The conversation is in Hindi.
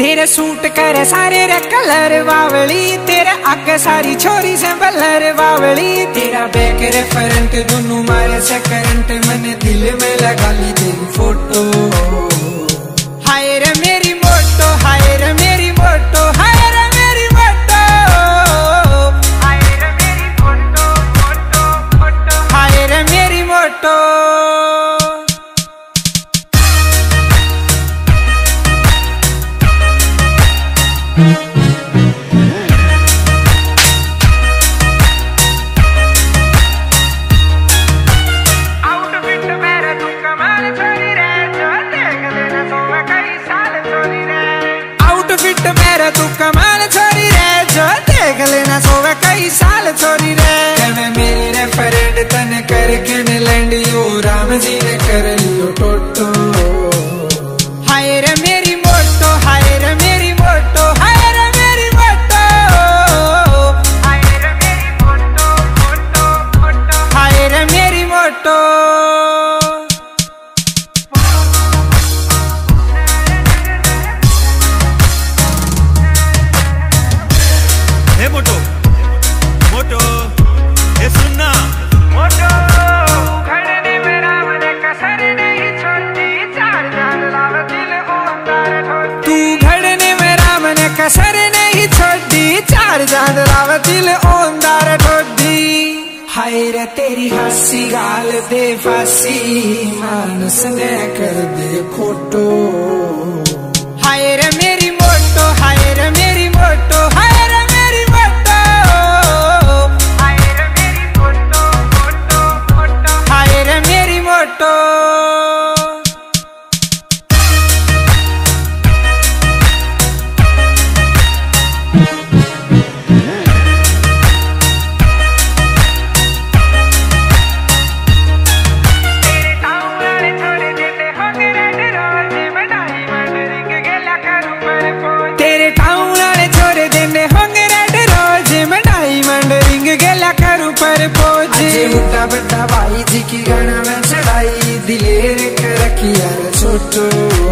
तेरे सूट करे सारे रे कलर बावली, तेरे अग सारी छोरी से बलर बावली। तेरा बैक रे फ्रंट दोनों मारे से करंट मैंने दिल में लगा ली तेरी फ़ोटो आउटफिट मेरा तू कमाल छोरी रे जो देख लेना साल छोरी रे मैं मेरी रे फ्रेंड करके ने राम जी ने कर लियो टोटो। हाय रे हे मोटो। मोटो। हे सुनना कसर नहीं छोड़ी चार तू लाव दिल ओंदार ठोडी हाय रे तेरी हँसी गाल दे फासी मानस ने कर दे खोटो अजे बड़ा भाई जी की गाना में चढ़ाई। दिलेर कर रखी यार छोटो।